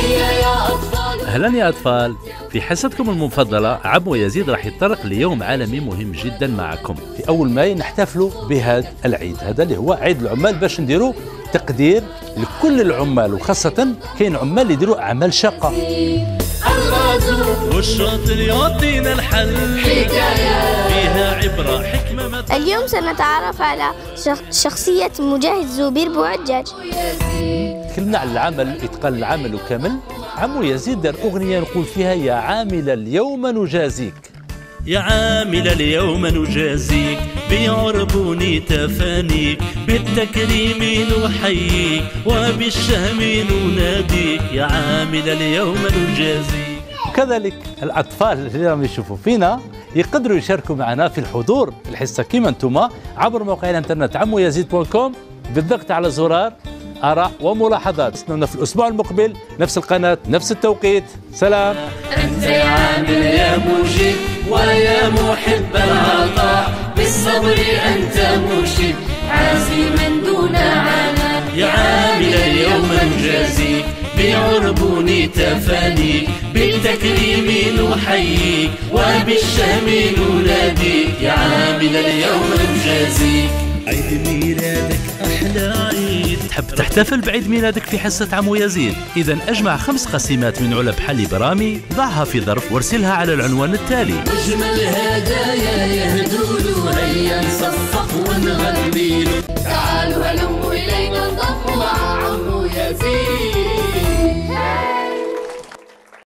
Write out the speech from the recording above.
هيا يا أطفال أهلا يا أطفال. في حصتكم المفضلة عمو يزيد راح يتطرق ليوم عالمي مهم جدا معكم. في أول ماي نحتفلوا بهذا العيد. هذا اللي هو عيد العمال باش نديروا تقدير لكل العمال وخاصة كاين عمال اللي يديروا أعمال شاقة. الغازو والشاطر يعطينا الحل. حكاية فيها عبرة حكمة ما اليوم سنتعرف على شخ- شخصية مجاهد زوبير بوعجاج. تكلمنا على العمل إتقان العمل كامل. عمو يزيد دار أغنية نقول فيها يا عامل اليوم نجازيك. يا عامل اليوم نجازيك بعربون تفانيك بالتكريم نحييك وبالشهم نناديك. يا عامل اليوم نجازيك. كذلك الأطفال اللي راهم يشوفوا فينا يقدروا يشاركوا معنا في الحضور. الحصة كيما أنتم عبر موقع الانترنت عمو يزيد بالضغط على زرار آراء وملاحظات. استنونا في الأسبوع المقبل نفس القناة نفس التوقيت. سلام. أنت يا عامل يا مجيب ويا محب العطاء. بالصبر أنت مرشد عازما دون عناء. يا عامل اليوم نجازيك بعربون تفانيك. بالتكريم نحييك وبالشهم نناديك. يا عامل اليوم نجازيك تحب تحتفل بعيد ميلادك في حصة عمو يزيد؟ إذا أجمع خمس قسيمات من علب حلي برامي ضعها في ظرف وارسلها على العنوان التالي. أجمل هدايا يهدول